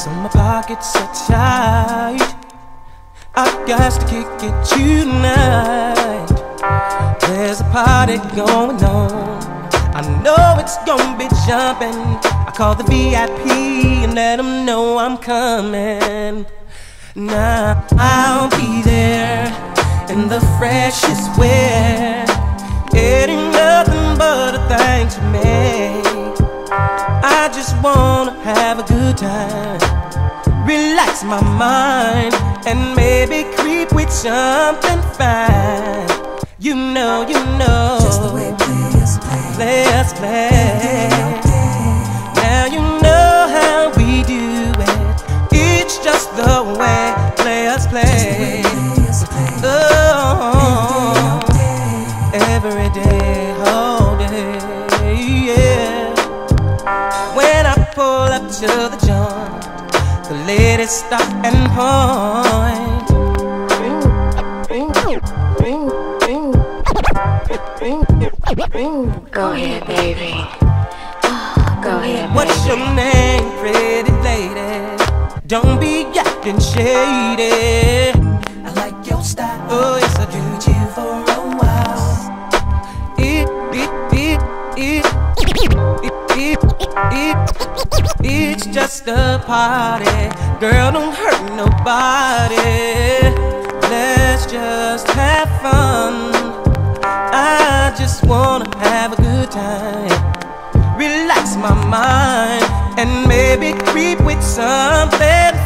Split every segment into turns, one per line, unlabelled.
So my pockets are tight. I got to kick it tonight. There's a party going on. I know it's gonna be jumping. I call the VIP and let them know I'm coming. Now I'll be there in the freshest wear. It ain't nothing but a thing to. I just wanna have a good time, relax my mind, and maybe creep with something fine. You know, you know,
Just the way players play.
players play. Now you know how we do it. It's just the way players play.
Players play.
Oh, every day, all to the joint, the ladies stop and point.
Go ahead, baby. Ah, go ahead,
What's your name, pretty lady? Don't be acting shady. It, it, it, it's just a party. Girl, don't hurt nobody. Let's just have fun. I just wanna have a good time. Relax my mind and maybe creep with something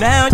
now,